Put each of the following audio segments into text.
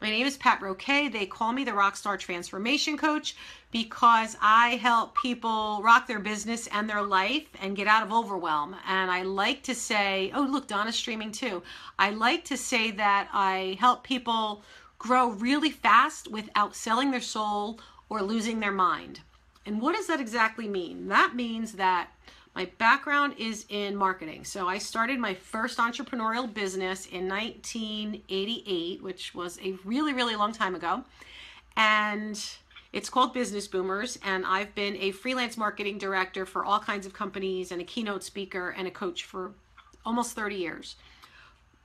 My name is Pat Roque. They call me the Rockstar Transformation Coach because I help people rock their business and their life and get out of overwhelm. And I like to say, oh, look, Donna's streaming too. I like to say that I help people grow really fast without selling their soul or losing their mind. And what does that exactly mean? That means that my background is in marketing. So I started my first entrepreneurial business in 1988, which was a really, really long time ago. And it's called Business Boomers. And I've been a freelance marketing director for all kinds of companies and a keynote speaker and a coach for almost 30 years.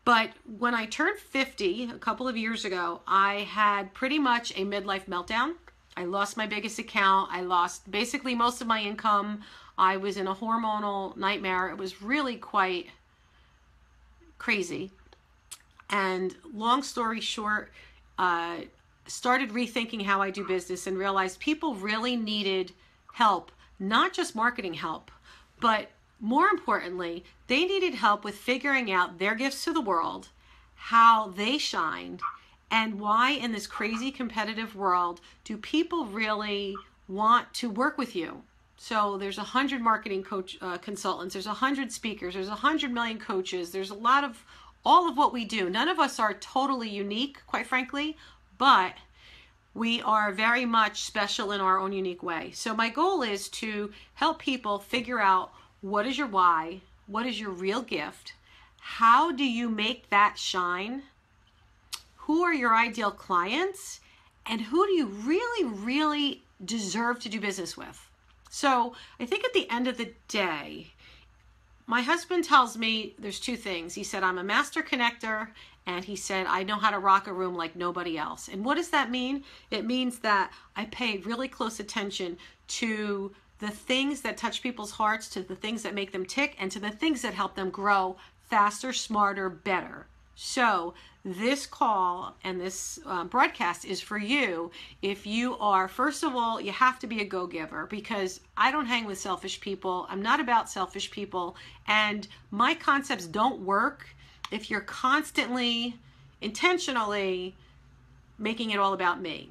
But when I turned 50 a couple of years ago, I had pretty much a midlife meltdown. I lost my biggest account. I lost basically most of my income. I was in a hormonal nightmare. It was really quite crazy. And long story short, uh, started rethinking how I do business and realized people really needed help, not just marketing help, but more importantly, they needed help with figuring out their gifts to the world, how they shined, and why in this crazy competitive world do people really want to work with you? So there's a hundred marketing coach uh, consultants. There's a hundred speakers. There's a hundred million coaches. There's a lot of all of what we do. None of us are totally unique, quite frankly, but we are very much special in our own unique way. So my goal is to help people figure out what is your why, what is your real gift, how do you make that shine, who are your ideal clients, and who do you really, really deserve to do business with. So I think at the end of the day, my husband tells me there's two things. He said, I'm a master connector, and he said, I know how to rock a room like nobody else. And what does that mean? It means that I pay really close attention to the things that touch people's hearts, to the things that make them tick, and to the things that help them grow faster, smarter, better. So this call and this um, broadcast is for you. If you are first of all you have to be a go-giver because i don't hang with selfish people. I'm not about selfish people. And my concepts don't work if you're constantly intentionally making it all about me.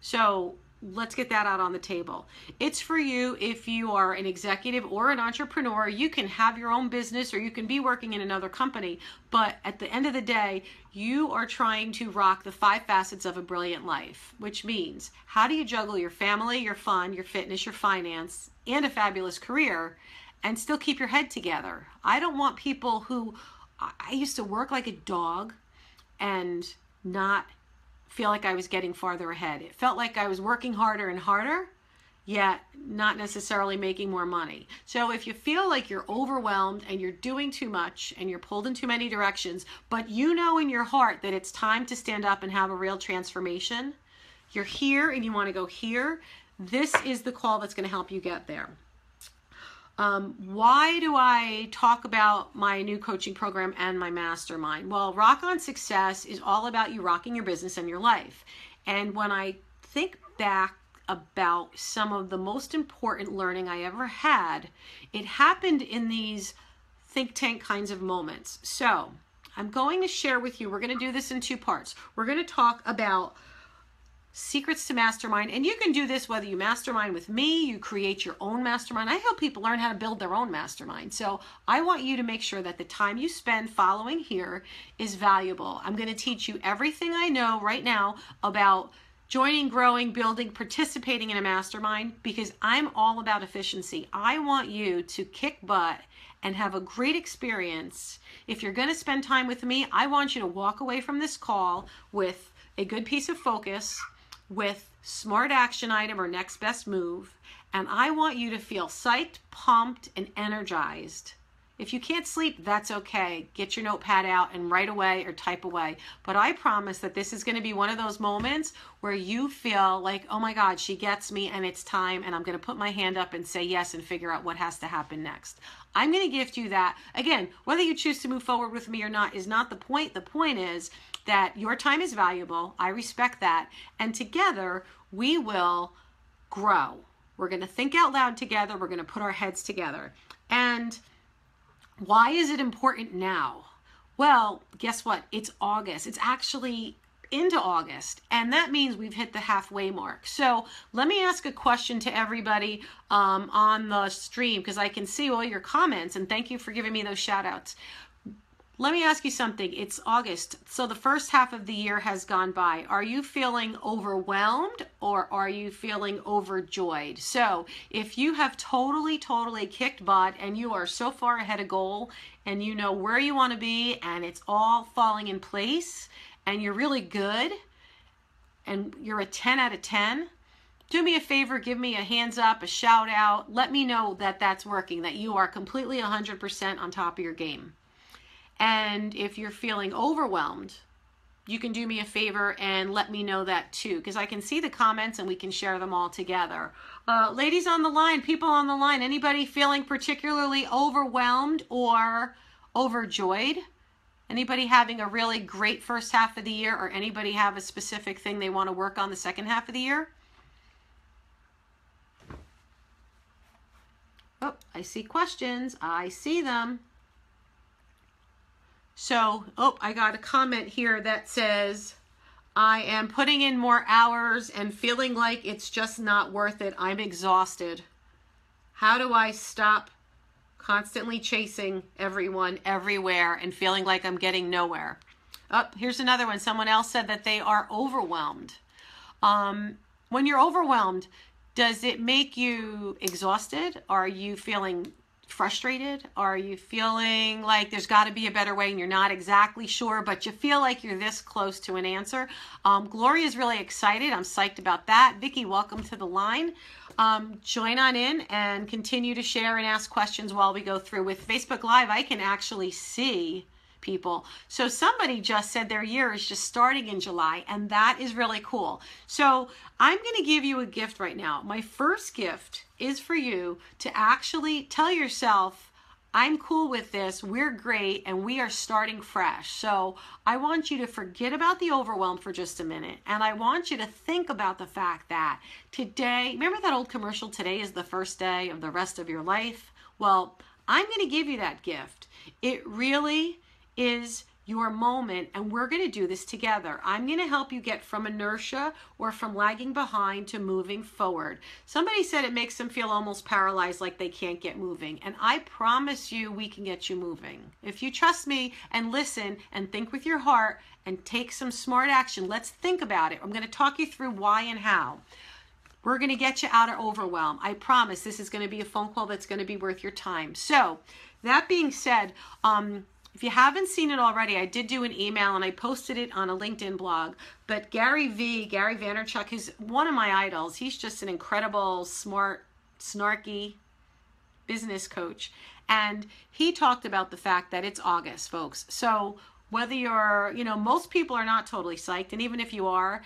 So let's get that out on the table. It's for you if you are an executive or an entrepreneur. You can have your own business or you can be working in another company, but at the end of the day, you are trying to rock the five facets of a brilliant life, which means how do you juggle your family, your fun, your fitness, your finance, and a fabulous career and still keep your head together? I don't want people who I used to work like a dog and not feel like I was getting farther ahead. It felt like I was working harder and harder, yet not necessarily making more money. So if you feel like you're overwhelmed and you're doing too much and you're pulled in too many directions, but you know in your heart that it's time to stand up and have a real transformation, you're here and you want to go here, this is the call that's going to help you get there. Um, why do I talk about my new coaching program and my mastermind? Well, Rock on Success is all about you rocking your business and your life. And when I think back about some of the most important learning I ever had, it happened in these think tank kinds of moments. So, I'm going to share with you, we're going to do this in two parts. We're going to talk about Secrets to Mastermind. And you can do this whether you mastermind with me, you create your own mastermind. I help people learn how to build their own mastermind. So I want you to make sure that the time you spend following here is valuable. I'm going to teach you everything I know right now about joining, growing, building, participating in a mastermind because I'm all about efficiency. I want you to kick butt and have a great experience. If you're going to spend time with me, I want you to walk away from this call with a good piece of focus with smart action item or next best move. And I want you to feel psyched, pumped, and energized. If you can't sleep, that's okay. Get your notepad out and write away or type away. But I promise that this is going to be one of those moments where you feel like, oh my God, she gets me and it's time. And I'm going to put my hand up and say yes and figure out what has to happen next. I'm going to gift you that. Again, whether you choose to move forward with me or not is not the point. The point is that your time is valuable. I respect that. And together we will grow. We're going to think out loud together. We're going to put our heads together. And why is it important now? Well, guess what? It's August. It's actually into August, and that means we've hit the halfway mark. So let me ask a question to everybody um, on the stream because I can see all your comments, and thank you for giving me those shout outs. Let me ask you something. It's August, so the first half of the year has gone by. Are you feeling overwhelmed or are you feeling overjoyed? So, if you have totally, totally kicked butt and you are so far ahead of goal and you know where you want to be and it's all falling in place and you're really good and you're a 10 out of 10, do me a favor, give me a hands up, a shout out. Let me know that that's working, that you are completely 100% on top of your game. And if you're feeling overwhelmed, you can do me a favor and let me know that too, because I can see the comments and we can share them all together. Uh, ladies on the line, people on the line, anybody feeling particularly overwhelmed or overjoyed? Anybody having a really great first half of the year or anybody have a specific thing they want to work on the second half of the year? Oh, I see questions. I see them. So, oh, I got a comment here that says, I am putting in more hours and feeling like it's just not worth it. I'm exhausted. How do I stop constantly chasing everyone everywhere and feeling like I'm getting nowhere? Up oh, here's another one. Someone else said that they are overwhelmed. Um, when you're overwhelmed, does it make you exhausted? Are you feeling frustrated? Are you feeling like there's got to be a better way and you're not exactly sure, but you feel like you're this close to an answer? Um, Gloria is really excited. I'm psyched about that. Vicki, welcome to the line. Um, join on in and continue to share and ask questions while we go through. With Facebook Live, I can actually see people. So somebody just said their year is just starting in July, and that is really cool. So I'm going to give you a gift right now. My first gift is for you to actually tell yourself, I'm cool with this. We're great and we are starting fresh. So I want you to forget about the overwhelm for just a minute. And I want you to think about the fact that today, remember that old commercial, today is the first day of the rest of your life? Well, I'm going to give you that gift. It really is your moment and we're going to do this together. I'm going to help you get from inertia or from lagging behind to moving forward. Somebody said it makes them feel almost paralyzed like they can't get moving and I promise you we can get you moving. If you trust me and listen and think with your heart and take some smart action, let's think about it. I'm going to talk you through why and how. We're going to get you out of overwhelm. I promise this is going to be a phone call that's going to be worth your time. So, that being said, um, if you haven't seen it already, I did do an email and I posted it on a LinkedIn blog. But Gary V, Gary Vaynerchuk, is one of my idols. He's just an incredible, smart, snarky business coach. And he talked about the fact that it's August, folks. So whether you're, you know, most people are not totally psyched. And even if you are,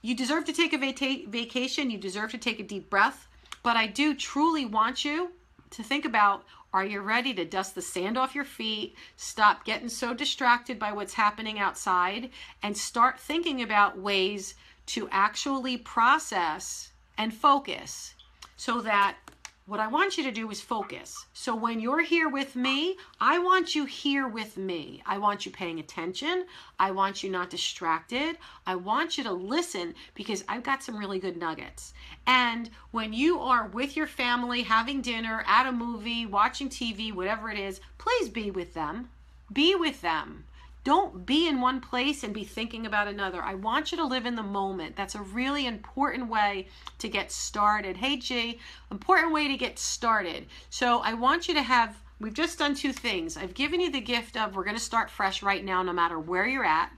you deserve to take a vaca- vacation. You deserve to take a deep breath. But I do truly want you to think about are you ready to dust the sand off your feet, stop getting so distracted by what's happening outside, and start thinking about ways to actually process and focus so that what I want you to do is focus. So when you're here with me, I want you here with me. I want you paying attention. I want you not distracted. I want you to listen because I've got some really good nuggets. And when you are with your family, having dinner, at a movie, watching TV, whatever it is, please be with them. Be with them. Don't be in one place and be thinking about another. I want you to live in the moment. That's a really important way to get started. Hey, G, important way to get started. So I want you to have, we've just done two things. I've given you the gift of we're going to start fresh right now, no matter where you're at.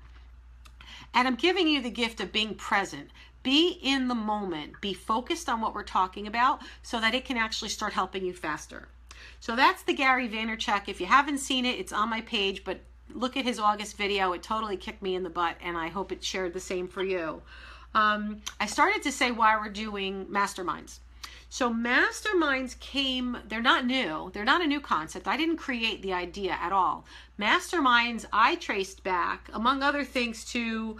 And I'm giving you the gift of being present. Be in the moment. Be focused on what we're talking about so that it can actually start helping you faster. So that's the Gary Vaynerchuk. If you haven't seen it, it's on my page, but look at his August video. It totally kicked me in the butt, and I hope it shared the same for you. Um, I started to say why we're doing masterminds. So masterminds came, they're not new. They're not a new concept. I didn't create the idea at all. Masterminds I traced back, among other things, to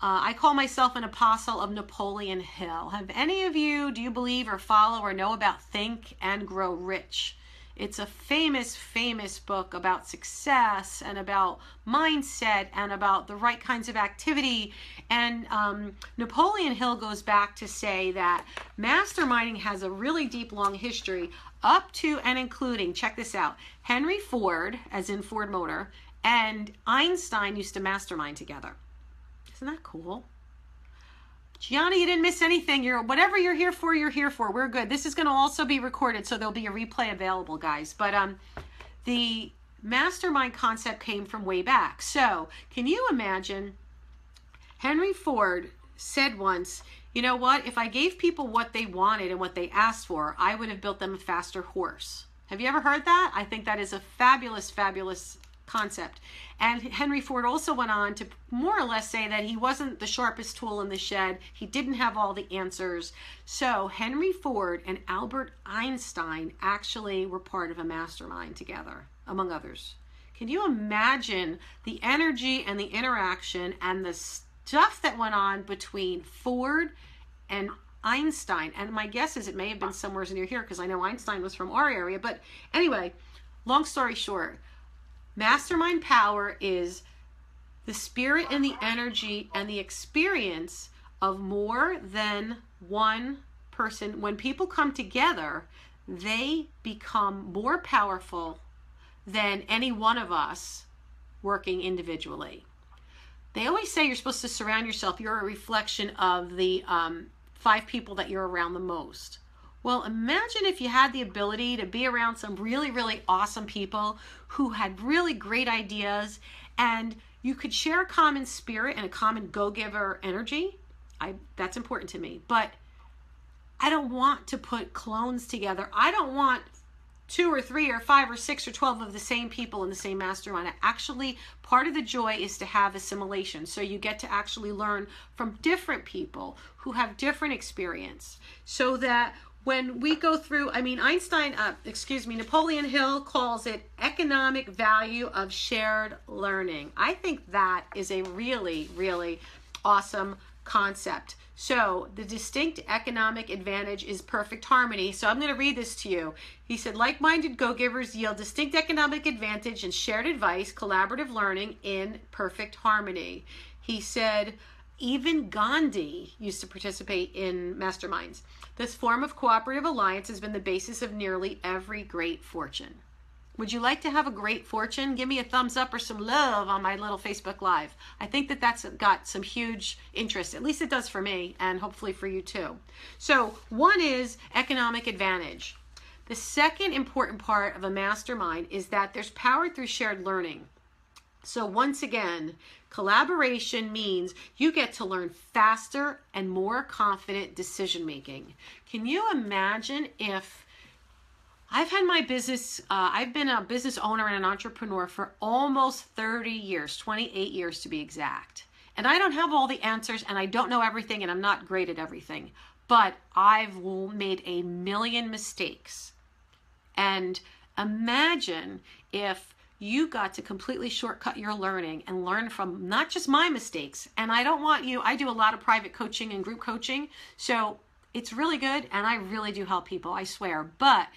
uh, I call myself an apostle of Napoleon Hill. Have any of you, do you believe or follow or know about Think and Grow Rich? It's a famous, famous book about success and about mindset and about the right kinds of activity. And um, Napoleon Hill goes back to say that masterminding has a really deep, long history up to and including, check this out, Henry Ford, as in Ford Motor, and Einstein used to mastermind together. Isn't that cool? Gianna, you didn't miss anything. You're whatever you're here for, you're here for. We're good. This is going to also be recorded, so there'll be a replay available, guys. But um, the mastermind concept came from way back. So, can you imagine? Henry Ford said once, "You know what? If I gave people what they wanted and what they asked for, I would have built them a faster horse." Have you ever heard that? I think that is a fabulous, fabulous concept. And Henry Ford also went on to more or less say that he wasn't the sharpest tool in the shed. He didn't have all the answers. So Henry Ford and Albert Einstein actually were part of a mastermind together, among others. Can you imagine the energy and the interaction and the stuff that went on between Ford and Einstein? And my guess is it may have been somewhere near here because I know Einstein was from our area. But anyway, long story short, Mastermind power is the spirit and the energy and the experience of more than one person. When people come together, they become more powerful than any one of us working individually. They always say you're supposed to surround yourself, you're a reflection of the um, five people that you're around the most. Well, imagine if you had the ability to be around some really, really awesome people who had really great ideas and you could share a common spirit and a common go-giver energy. I that's important to me. But I don't want to put clones together. I don't want two or three or five or six or 12 of the same people in the same mastermind. Actually, part of the joy is to have assimilation. So you get to actually learn from different people who have different experience so that when we go through, I mean, Einstein, uh, excuse me, Napoleon Hill calls it economic value of shared learning. I think that is a really, really awesome concept. So, the distinct economic advantage is perfect harmony. So, I'm going to read this to you. He said, like minded go givers yield distinct economic advantage and shared advice, collaborative learning in perfect harmony. He said, even Gandhi used to participate in masterminds. This form of cooperative alliance has been the basis of nearly every great fortune. Would you like to have a great fortune? Give me a thumbs up or some love on my little Facebook Live. I think that that's got some huge interest. At least it does for me, and hopefully for you too. So, one is economic advantage. The second important part of a mastermind is that there's power through shared learning. So, once again, collaboration means you get to learn faster and more confident decision making. Can you imagine if I've had my business, uh, I've been a business owner and an entrepreneur for almost 30 years, 28 years to be exact. And I don't have all the answers and I don't know everything and I'm not great at everything, but I've made a million mistakes. And imagine if you got to completely shortcut your learning and learn from not just my mistakes. And I don't want you, I do a lot of private coaching and group coaching. So it's really good and I really do help people, I swear. But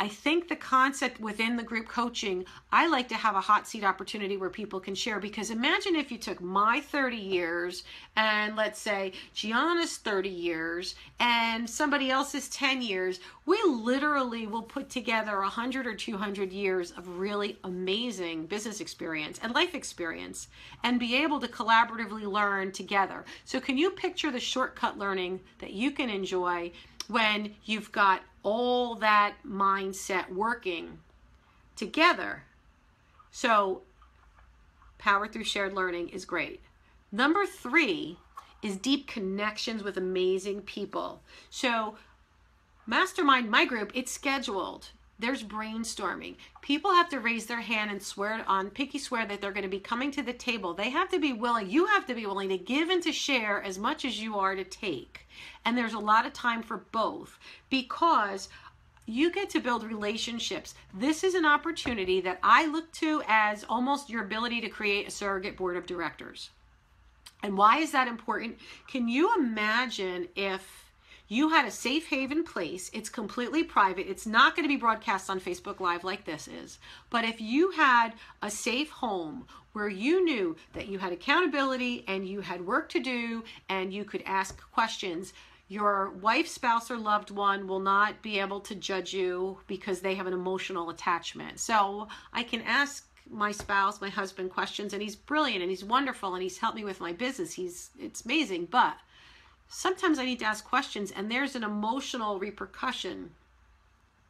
I think the concept within the group coaching, I like to have a hot seat opportunity where people can share because imagine if you took my 30 years and let's say Gianna's 30 years and somebody else's 10 years, we literally will put together 100 or 200 years of really amazing business experience and life experience and be able to collaboratively learn together. So can you picture the shortcut learning that you can enjoy when you've got all that mindset working together. So, power through shared learning is great. Number three is deep connections with amazing people. So, Mastermind, my group, it's scheduled. There's brainstorming. People have to raise their hand and swear on pinky swear that they're going to be coming to the table. They have to be willing, you have to be willing to give and to share as much as you are to take. And there's a lot of time for both because you get to build relationships. This is an opportunity that I look to as almost your ability to create a surrogate board of directors. And why is that important? Can you imagine if you had a safe haven place. It's completely private. It's not going to be broadcast on Facebook Live like this is. But if you had a safe home where you knew that you had accountability and you had work to do and you could ask questions, your wife, spouse, or loved one will not be able to judge you because they have an emotional attachment. So I can ask my spouse, my husband questions, and he's brilliant and he's wonderful and he's helped me with my business. He's it's amazing, but sometimes I need to ask questions and there's an emotional repercussion.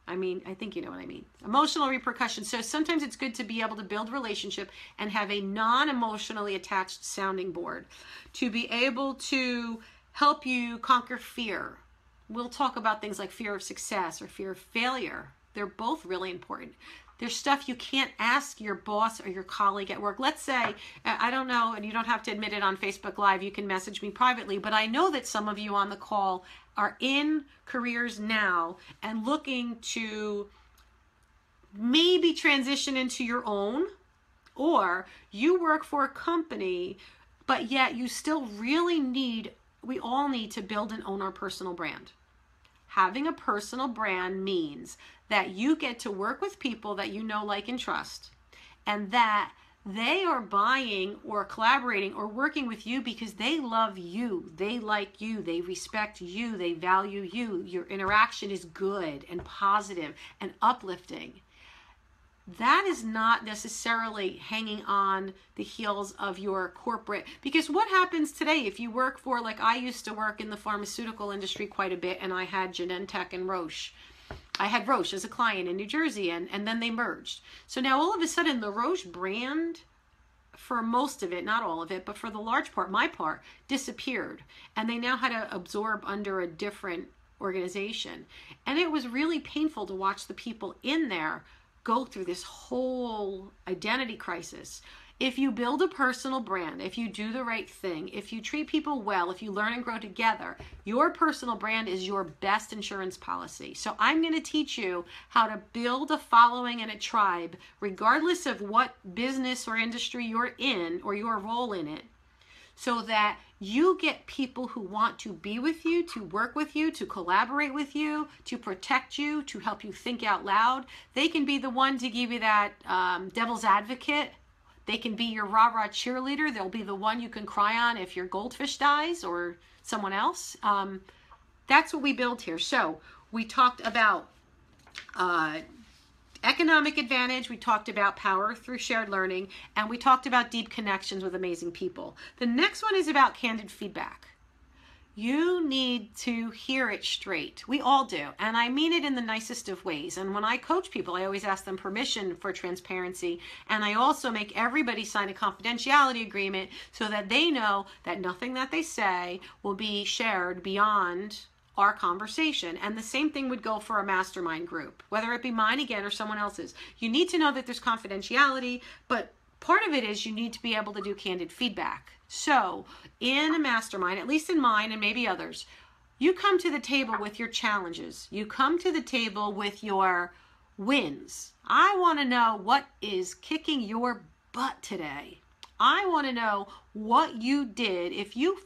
I mean, I think you know what I mean. Emotional repercussion. So sometimes it's good to be able to build relationship and have a non-emotionally attached sounding board to be able to help you conquer fear. We'll talk about things like fear of success or fear of failure. They're both really important. There's stuff you can't ask your boss or your colleague at work. Let's say, uh, I don't know, and you don't have to admit it on Facebook Live, you can message me privately, but I know that some of you on the call are in careers now and looking to maybe transition into your own, or you work for a company, but yet you still really need, we all need to build and own our personal brand. Having a personal brand means that you get to work with people that you know, like, and trust, and that they are buying or collaborating or working with you because they love you, they like you, they respect you, they value you. Your interaction is good and positive and uplifting. That is not necessarily hanging on the heels of your corporate. Because what happens today if you work for, like I used to work in the pharmaceutical industry quite a bit, and I had Genentech and Roche I had Roche as a client in New Jersey, and, and then they merged. So now all of a sudden, the Roche brand, for most of it, not all of it, but for the large part, my part, disappeared. And they now had to absorb under a different organization. And it was really painful to watch the people in there go through this whole identity crisis if you build a personal brand, if you do the right thing, if you treat people well, if you learn and grow together, your personal brand is your best insurance policy. So I'm going to teach you how to build a following and a tribe, regardless of what business or industry you're in or your role in it, so that you get people who want to be with you, to work with you, to collaborate with you, to protect you, to help you think out loud. They can be the one to give you that um, devil's advocate they can be your rah rah cheerleader. They'll be the one you can cry on if your goldfish dies or someone else. Um, that's what we build here. So we talked about uh, economic advantage, we talked about power through shared learning, and we talked about deep connections with amazing people. The next one is about candid feedback. You need to hear it straight. We all do. And I mean it in the nicest of ways. And when I coach people, I always ask them permission for transparency. And I also make everybody sign a confidentiality agreement so that they know that nothing that they say will be shared beyond our conversation. And the same thing would go for a mastermind group, whether it be mine again or someone else's. You need to know that there's confidentiality, but part of it is you need to be able to do candid feedback. So, in a mastermind, at least in mine and maybe others, you come to the table with your challenges. You come to the table with your wins. I want to know what is kicking your butt today. I want to know what you did. If you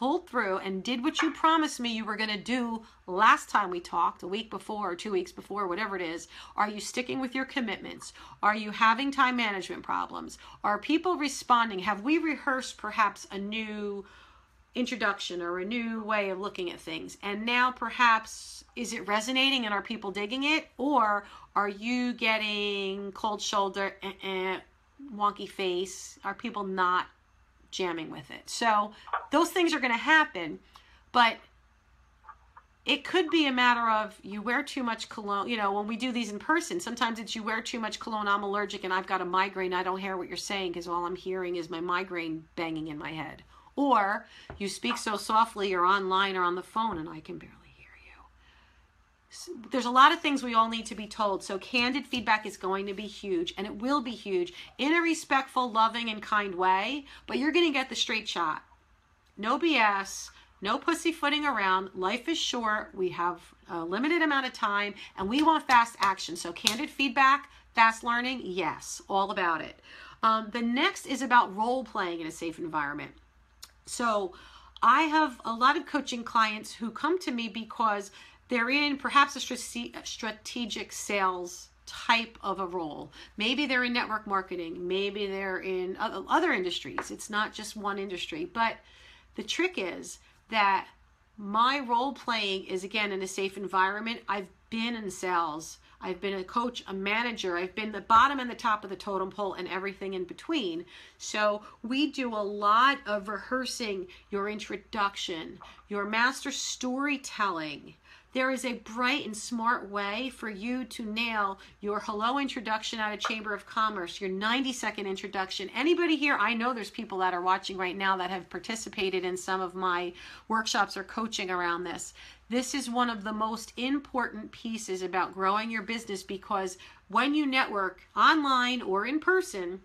pulled through and did what you promised me you were going to do last time we talked, a week before or two weeks before, whatever it is, are you sticking with your commitments? Are you having time management problems? Are people responding? Have we rehearsed perhaps a new introduction or a new way of looking at things? And now perhaps is it resonating and are people digging it? Or are you getting cold shoulder, eh, eh, wonky face? Are people not jamming with it. So those things are going to happen, but it could be a matter of you wear too much cologne. You know, when we do these in person, sometimes it's you wear too much cologne. I'm allergic and I've got a migraine. I don't hear what you're saying because all I'm hearing is my migraine banging in my head. Or you speak so softly or online or on the phone and I can barely there's a lot of things we all need to be told. So candid feedback is going to be huge and it will be huge in a respectful, loving, and kind way, but you're going to get the straight shot. No BS, no pussyfooting around. Life is short. We have a limited amount of time and we want fast action. So candid feedback, fast learning, yes, all about it. Um, the next is about role playing in a safe environment. So I have a lot of coaching clients who come to me because they're in perhaps a strategic sales type of a role. Maybe they're in network marketing, maybe they're in other industries. It's not just one industry. But the trick is that my role playing is again in a safe environment. I've been in sales. I've been a coach, a manager. I've been the bottom and the top of the totem pole and everything in between. So we do a lot of rehearsing your introduction, your master storytelling, there is a bright and smart way for you to nail your hello introduction at a Chamber of Commerce, your 90 second introduction. Anybody here, I know there's people that are watching right now that have participated in some of my workshops or coaching around this. This is one of the most important pieces about growing your business because when you network online or in person,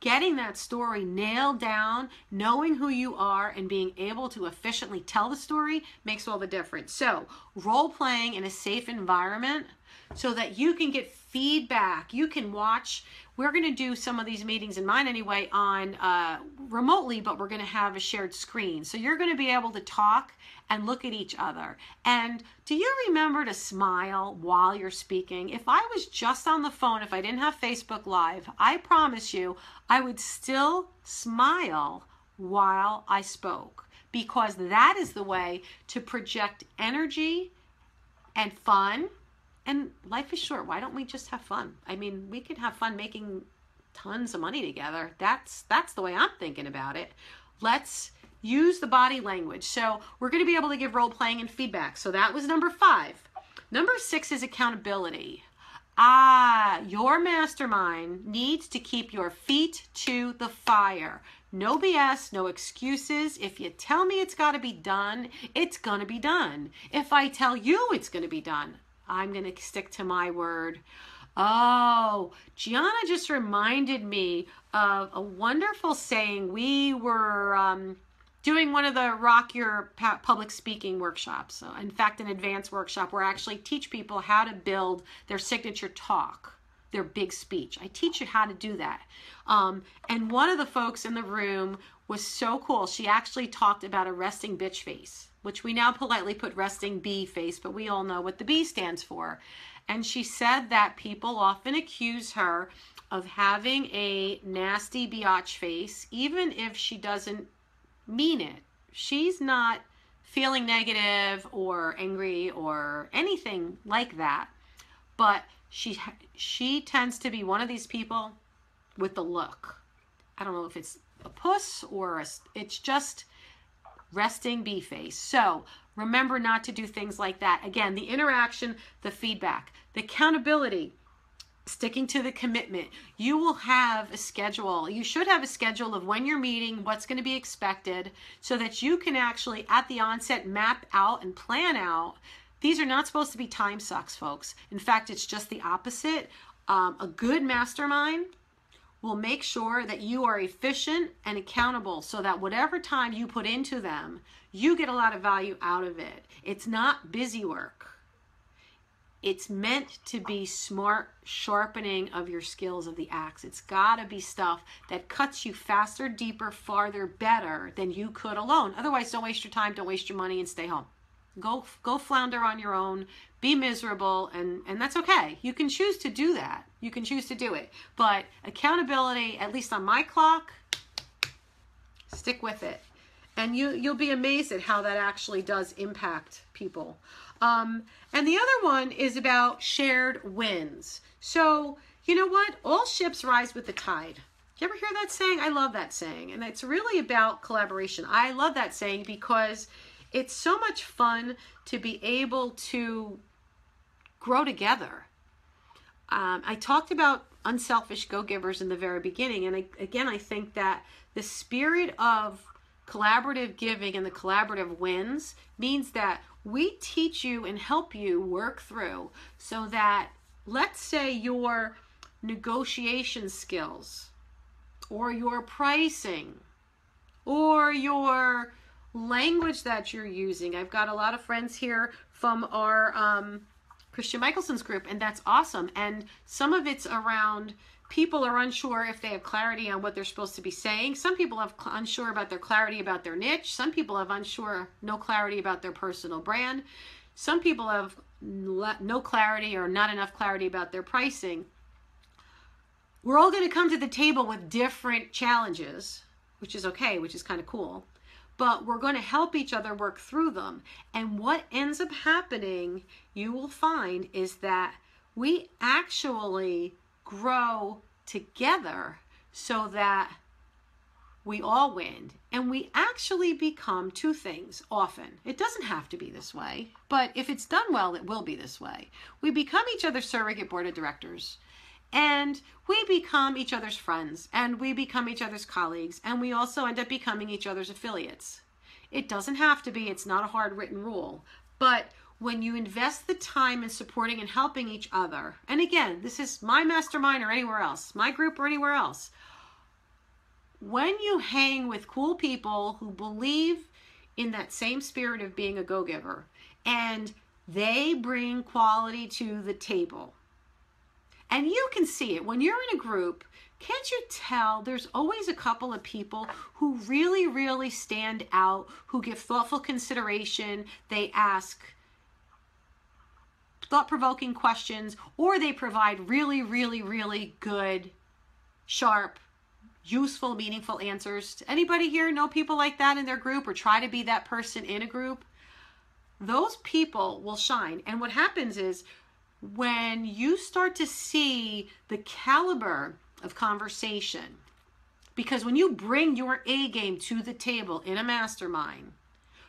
getting that story nailed down, knowing who you are, and being able to efficiently tell the story makes all the difference. So, role playing in a safe environment so that you can get feedback. You can watch. We're going to do some of these meetings in mine anyway on uh, remotely, but we're going to have a shared screen. So you're going to be able to talk and look at each other. And do you remember to smile while you're speaking? If I was just on the phone, if I didn't have Facebook Live, I promise you, I would still smile while I spoke because that is the way to project energy and fun. And life is short. Why don't we just have fun? I mean, we could have fun making tons of money together. That's that's the way I'm thinking about it. Let's use the body language. So we're going to be able to give role playing and feedback. So that was number five. Number six is accountability. Ah, your mastermind needs to keep your feet to the fire. No BS, no excuses. If you tell me it's got to be done, it's going to be done. If I tell you it's going to be done, I'm going to stick to my word. Oh, Gianna just reminded me of a wonderful saying. We were um, doing one of the Rock Your Public Speaking workshops. So in fact, an advanced workshop where I actually teach people how to build their signature talk, their big speech. I teach you how to do that. Um, and one of the folks in the room was so cool. She actually talked about a resting bitch face, which we now politely put resting bee face, but we all know what the B stands for. And she said that people often accuse her of having a nasty biatch face, even if she doesn't mean it. She's not feeling negative or angry or anything like that. But she she tends to be one of these people with the look. I don't know if it's a puss or a, it's just resting bee face. So remember not to do things like that. Again, the interaction, the feedback, the accountability sticking to the commitment. You will have a schedule. You should have a schedule of when you're meeting, what's going to be expected, so that you can actually, at the onset, map out and plan out. These are not supposed to be time sucks, folks. In fact, it's just the opposite. Um, a good mastermind will make sure that you are efficient and accountable so that whatever time you put into them, you get a lot of value out of it. It's not busy work. It's meant to be smart sharpening of your skills of the axe. It's got to be stuff that cuts you faster, deeper, farther, better than you could alone. Otherwise, don't waste your time, don't waste your money, and stay home. Go go flounder on your own, be miserable, and and that's okay. You can choose to do that. You can choose to do it. But accountability, at least on my clock, stick with it, and you you'll be amazed at how that actually does impact people. Um, and the other one is about shared wins. So, you know what? All ships rise with the tide. You ever hear that saying? I love that saying. And it's really about collaboration. I love that saying because it's so much fun to be able to grow together. Um, I talked about unselfish go givers in the very beginning. And I, again, I think that the spirit of collaborative giving and the collaborative wins means that we teach you and help you work through so that let's say your negotiation skills or your pricing or your language that you're using. I've got a lot of friends here from our um, Christian Mickelsen's group, and that's awesome. And some of it's around people are unsure if they have clarity on what they're supposed to be saying. Some people have unsure about their clarity about their niche. Some people have unsure, no clarity about their personal brand. Some people have no clarity or not enough clarity about their pricing. We're all going to come to the table with different challenges, which is okay, which is kind of cool. But we're going to help each other work through them. And what ends up happening, you will find, is that we actually grow together so that we all win and we actually become two things often. It doesn't have to be this way, but if it's done well, it will be this way. We become each other's surrogate board of directors and we become each other's friends and we become each other's colleagues and we also end up becoming each other's affiliates. It doesn't have to be, it's not a hard written rule, but when you invest the time in supporting and helping each other, and again, this is my mastermind or anywhere else, my group or anywhere else, when you hang with cool people who believe in that same spirit of being a go giver and they bring quality to the table, and you can see it when you're in a group. Can't you tell there's always a couple of people who really, really stand out, who give thoughtful consideration? They ask thought provoking questions, or they provide really, really, really good, sharp, useful, meaningful answers. Anybody here know people like that in their group or try to be that person in a group? Those people will shine. And what happens is when you start to see the caliber of conversation, because when you bring your A game to the table in a mastermind,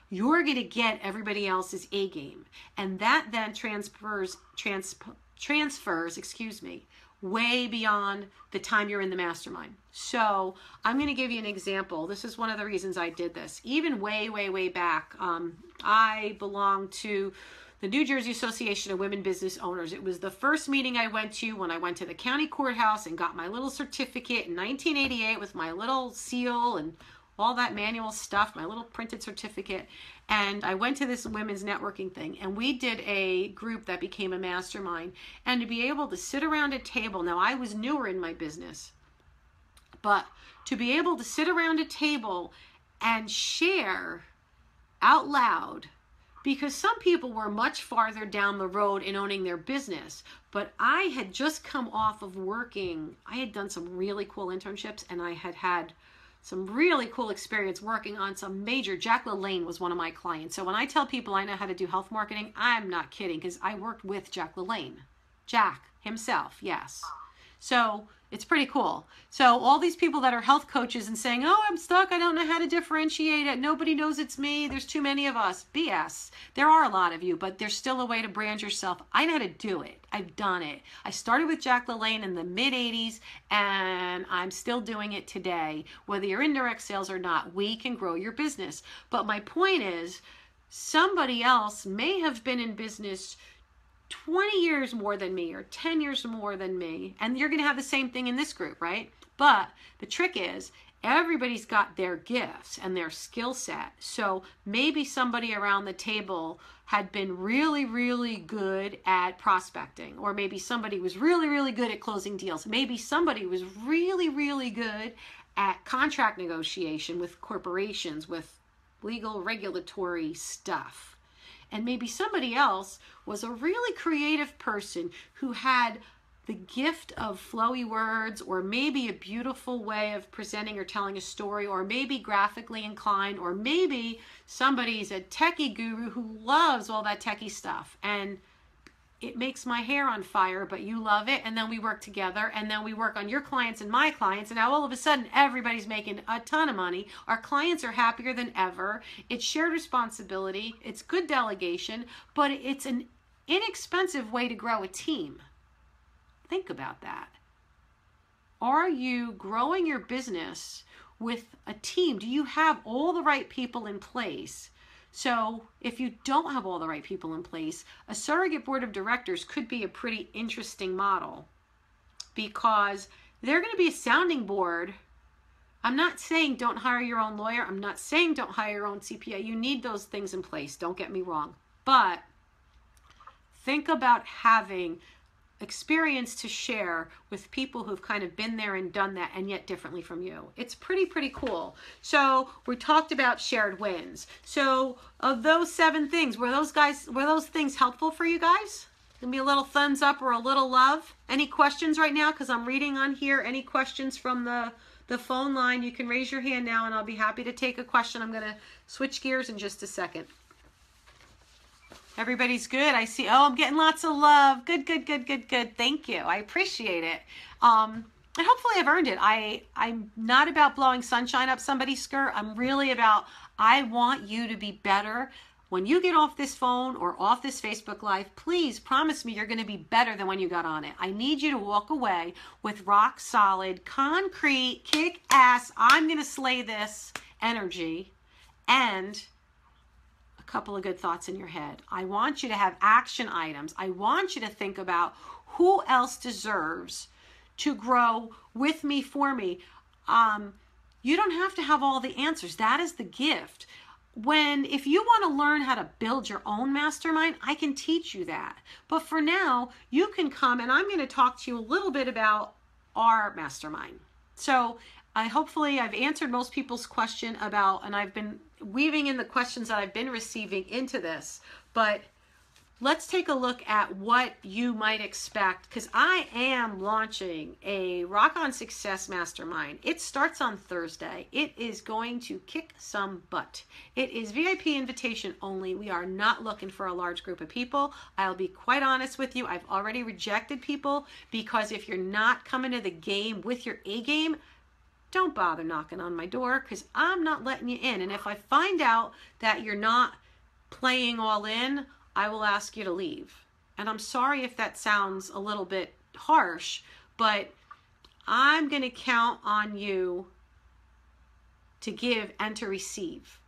you're going to get everybody else's A game. And that then transfers, trans, transfers, excuse me, way beyond the time you're in the mastermind. So I'm going to give you an example. This is one of the reasons I did this. Even way, way, way back, um, I belong to the New Jersey Association of Women Business Owners. It was the first meeting I went to when I went to the county courthouse and got my little certificate in 1988 with my little seal and all that manual stuff, my little printed certificate. And I went to this women's networking thing, and we did a group that became a mastermind. And to be able to sit around a table, now I was newer in my business, but to be able to sit around a table and share out loud because some people were much farther down the road in owning their business but i had just come off of working i had done some really cool internships and i had had some really cool experience working on some major. Jack LaLanne was one of my clients. So when I tell people I know how to do health marketing, I'm not kidding because I worked with Jack LaLanne. Jack himself, yes. So it's pretty cool. So all these people that are health coaches and saying, "Oh, I'm stuck. I don't know how to differentiate it. Nobody knows it's me. There's too many of us." BS. There are a lot of you, but there's still a way to brand yourself. I know how to do it. I've done it. I started with Jack LaLanne in the mid 80s and I'm still doing it today. Whether you're in direct sales or not, we can grow your business. But my point is somebody else may have been in business 20 years more than me or 10 years more than me. And you're going to have the same thing in this group, right? But the trick is everybody's got their gifts and their skill set. So maybe somebody around the table had been really, really good at prospecting, or maybe somebody was really, really good at closing deals. Maybe somebody was really, really good at contract negotiation with corporations, with legal regulatory stuff and maybe somebody else was a really creative person who had the gift of flowy words or maybe a beautiful way of presenting or telling a story or maybe graphically inclined or maybe somebody's a techie guru who loves all that techie stuff. And it makes my hair on fire, but you love it. And then we work together and then we work on your clients and my clients. And now all of a sudden, everybody's making a ton of money. Our clients are happier than ever. It's shared responsibility, it's good delegation, but it's an inexpensive way to grow a team. Think about that. Are you growing your business with a team? Do you have all the right people in place? So, if you don't have all the right people in place, a surrogate board of directors could be a pretty interesting model because they're going to be a sounding board. I'm not saying don't hire your own lawyer. I'm not saying don't hire your own CPA. You need those things in place. Don't get me wrong. But think about having experience to share with people who've kind of been there and done that and yet differently from you. It's pretty, pretty cool. So we talked about shared wins. So of those seven things, were those guys, were those things helpful for you guys? Give me a little thumbs up or a little love. Any questions right now? Because I'm reading on here. Any questions from the, the phone line? You can raise your hand now and I'll be happy to take a question. I'm going to switch gears in just a second. Everybody's good. I see. Oh, I'm getting lots of love. Good, good, good, good, good. Thank you. I appreciate it. Um, and hopefully I've earned it. I I'm not about blowing sunshine up somebody's skirt. I'm really about I want you to be better. When you get off this phone or off this Facebook Live, please promise me you're going to be better than when you got on it. I need you to walk away with rock solid, concrete, kick ass, I'm going to slay this energy and couple of good thoughts in your head. I want you to have action items. I want you to think about who else deserves to grow with me, for me. Um, you don't have to have all the answers. That is the gift. When, if you want to learn how to build your own mastermind, I can teach you that. But for now, you can come and I'm going to talk to you a little bit about our mastermind. So I hopefully I've answered most people's question about, and I've been weaving in the questions that I've been receiving into this, but let's take a look at what you might expect because I am launching a Rock on Success Mastermind. It starts on Thursday. It is going to kick some butt. It is VIP invitation only. We are not looking for a large group of people. I'll be quite honest with you. I've already rejected people because if you're not coming to the game with your A game, don't bother knocking on my door because I'm not letting you in. And if I find out that you're not playing all in, I will ask you to leave. And I'm sorry if that sounds a little bit harsh, but I'm going to count on you to give and to receive.